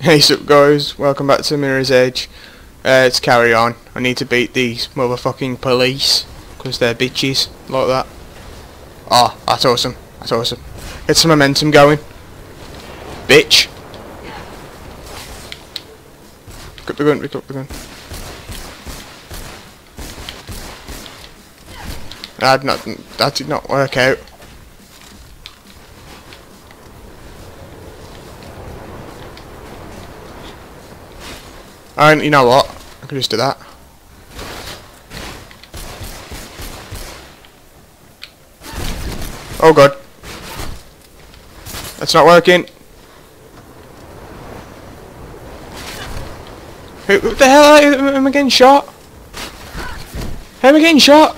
Hey sup guys, welcome back to Mirror's Edge. Uh, let's carry on. I need to beat these motherfucking police. Because they're bitches. Like that. Oh, that's awesome. That's awesome. Get some momentum going. Bitch. Pick up the gun, pick up the gun. That, not, that did not work out. And you know what? I can just do that. Oh god. That's not working. Who, who the hell are you? am I getting shot? How am I getting shot?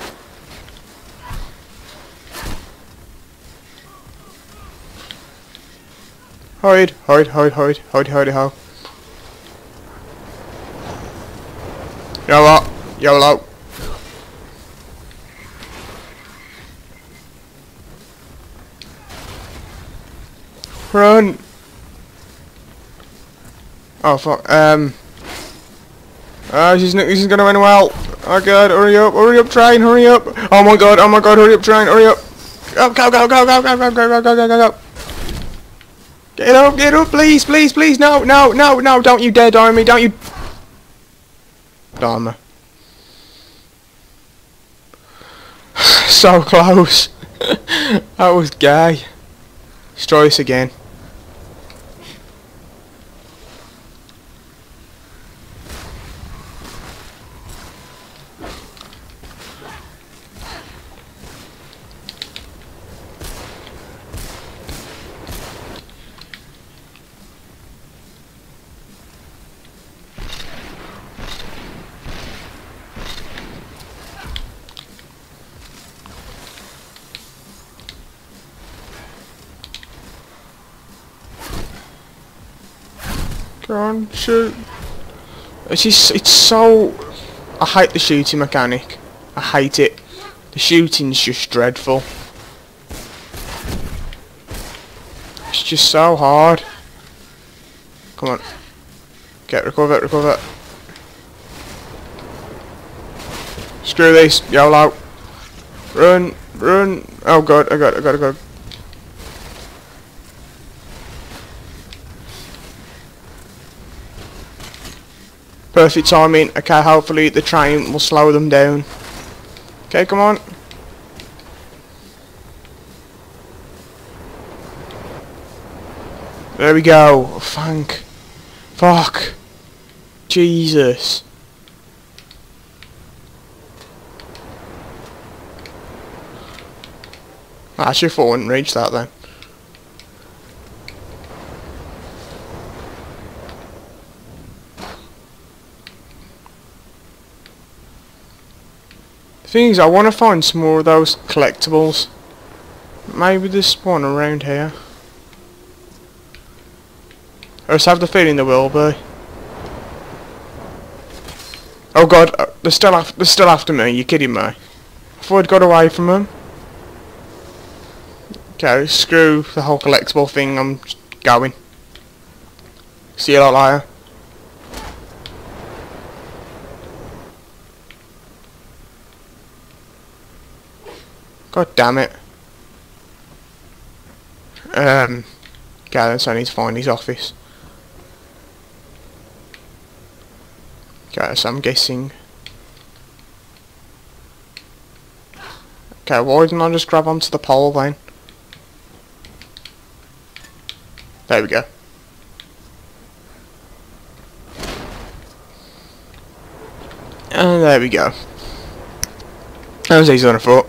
Hide, hide, hide, hide, hide, hide, hide. Know? YOLO. Run! Oh fuck, um... Ah, uh, she's, this is gonna end well. Oh god, hurry up, hurry up, train, hurry up! Oh my god, oh my god, hurry up, train, hurry up! Go, go, go, go, go, go, go, go, go, go, go, go! Get up, get up, please, please, please, no, no, no, no, don't you dare die me, don't you... Dharma. so close. that was gay. Let's try this again. On, shoot. It's just, it's so... I hate the shooting mechanic. I hate it. The shooting's just dreadful. It's just so hard. Come on. Get, recover, recover. Screw this, YOLO. Run, run. Oh god, oh, I got, I oh, got, I oh, got. Perfect timing. Okay, hopefully the train will slow them down. Okay, come on. There we go. Thank. Fuck. Jesus. I should have wouldn't reach that then. Thing is, I want to find some more of those collectibles. Maybe there's one around here. I just have the feeling there will be. Oh god, uh, they're still, af they're still after me, you kidding me? I thought I'd got away from them. Okay, screw the whole collectible thing, I'm going. See you later. God damn it. Um, Gareth, I need to find his office. Gareth, I'm guessing. Okay, why didn't I just grab onto the pole then? There we go. And there we go. That was easy on a foot.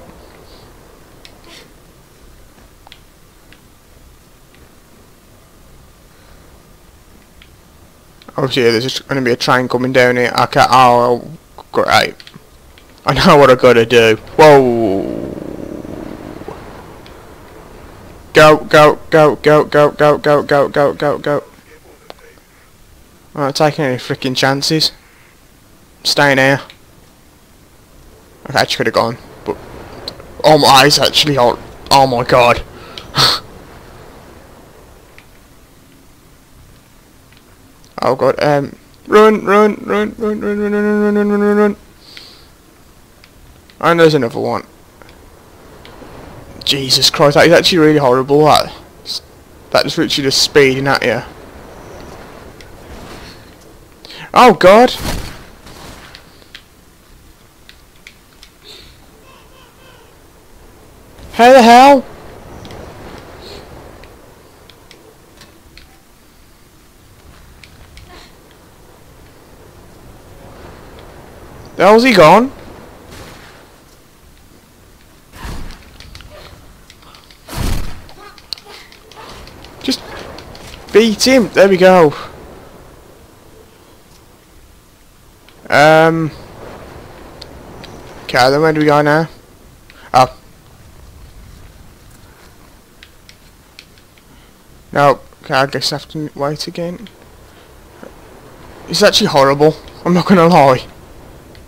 Obviously, there's just going to be a train coming down here. Okay, oh, great. I know what I've gotta do. Whoa! Go, go, go, go, go, go, go, go, go, go, go. I'm not taking any freaking chances. I'm staying here. I actually could have gone, but... Oh my eyes actually are... Oh my god. Oh god, um, run, run, run, run, run, run, run, run, run, run, run, run. And there's another one. Jesus Christ, that is actually really horrible, that. That just literally just speeding at you. Oh god! How the hell? The hell's he gone? Just beat him. There we go. Um. Okay, then where do we go now? Oh. No, okay, I guess I have to wait again. It's actually horrible. I'm not gonna lie.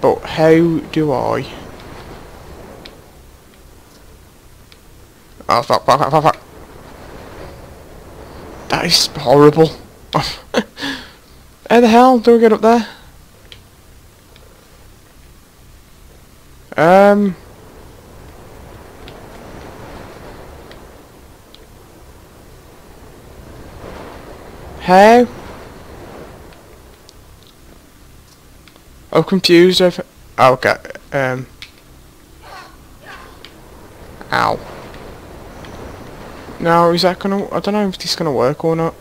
But how do I... Oh fuck, fuck, fuck, fuck. That is horrible. how the hell do we get up there? Um... How? I'm confused over... Oh, okay, um... Ow. Now, is that gonna... I don't know if this is gonna work or not.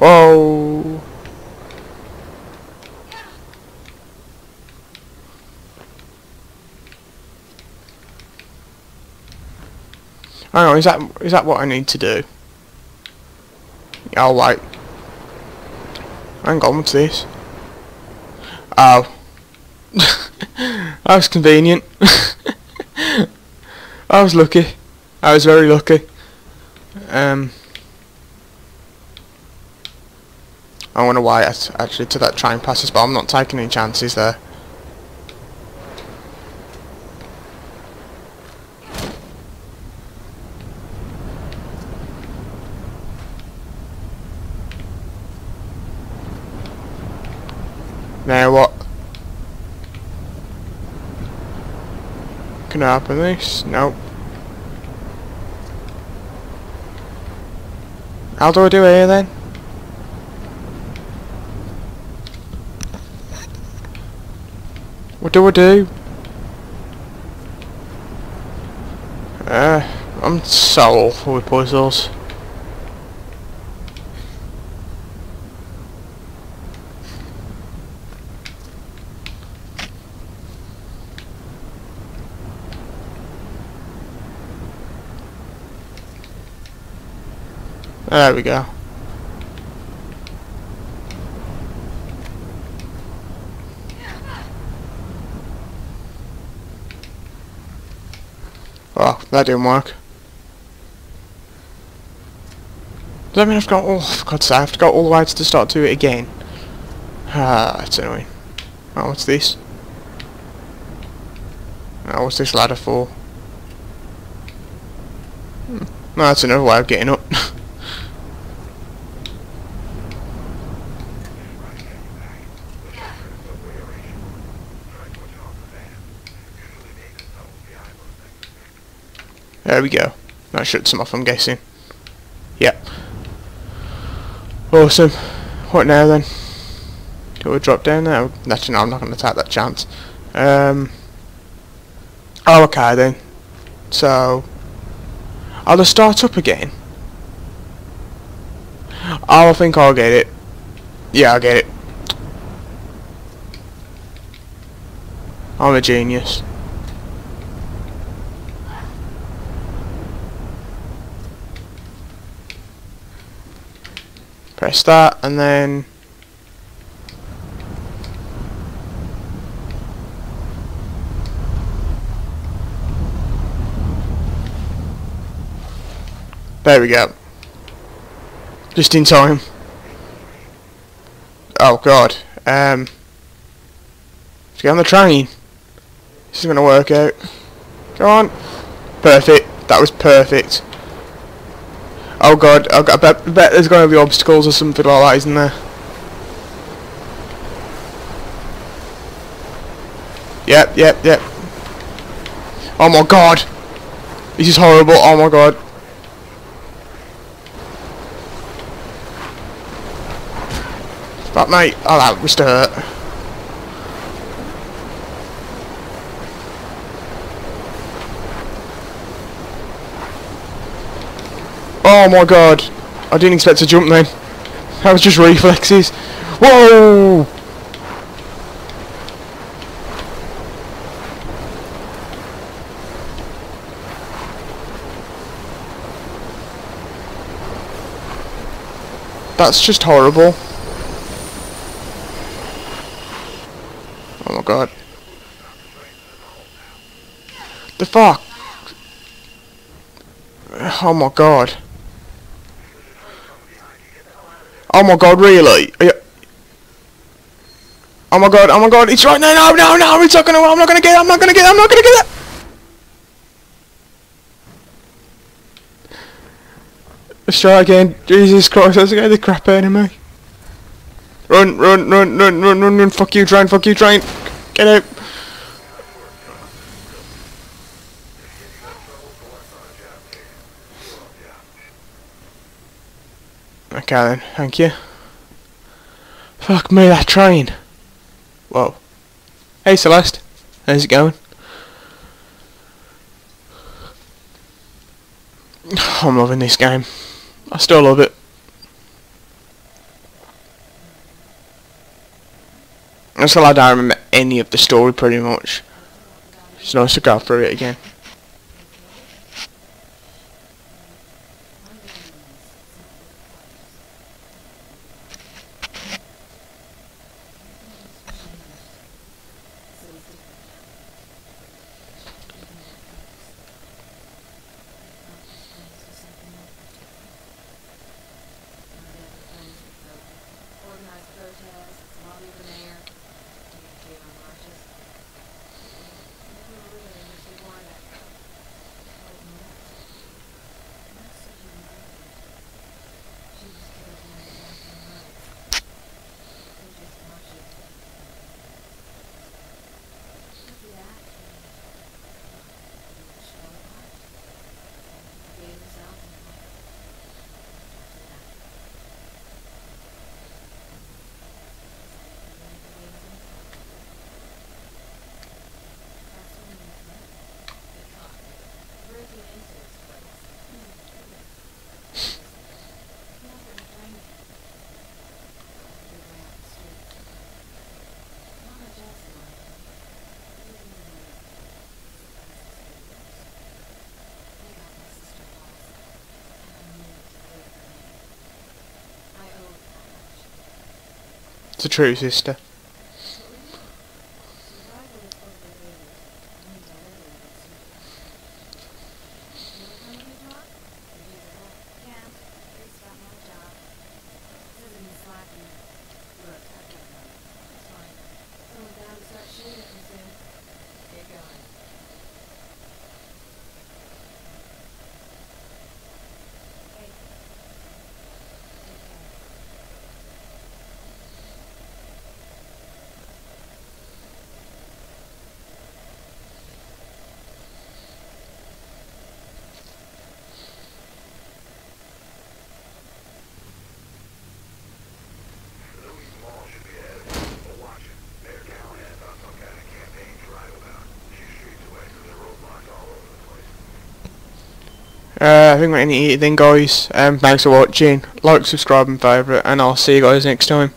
Oh. Hang on, is that is that what I need to do? Oh wait. Hang on, what's this? Oh. That was convenient. I was lucky. I was very lucky. Um, I wonder why I actually took that train passes, but I'm not taking any chances there. Now what? Can open this? Nope. How do I do here then? What do I do? Uh, I'm so awful with puzzles. There we go. Oh, that didn't work. Does that mean I've got all, for God's sake, I have to go all the way to start to it again? Ah, that's annoying. Oh, what's this? Oh, what's this ladder for? Hmm. No, that's another way of getting up. There we go. That shuts them off, I'm guessing. Yep. Awesome. What now then? Do we drop down there? Actually, no, I'm not going to take that chance. Um. Oh, okay then. So, I'll just start up again. Oh, I think I'll get it. Yeah, I'll get it. I'm a genius. press that and then there we go. Just in time. Oh god. Um get on the train. This is gonna work out. Go on. Perfect. That was perfect. Oh god, I bet, I bet there's gonna be obstacles or something like that, isn't there? Yep, yep, yep. Oh my god! This is horrible, oh my god. But mate, oh that was to hurt. Oh my god. I didn't expect to jump then. That was just reflexes. Whoa! That's just horrible. Oh my god. The fuck? Oh my god. Oh my god, really? Oh my god, oh my god, it's right now, no, no, no, it's not gonna, I'm not gonna get it, I'm not gonna get it, I'm not gonna get it! Let's try again. Jesus Christ, that's the crap out of me. Run, run, run, run, run, run, run, fuck you, train, fuck you, train. Get out. Okay then, thank you. Fuck me, that train. Whoa. Hey Celeste, how's it going? I'm loving this game. I still love it. I'm still I remember any of the story pretty much. It's nice to go through it again. It's a true sister. Uh, I think we're to eat then guys. Um, thanks for watching. Like, subscribe and favourite and I'll see you guys next time.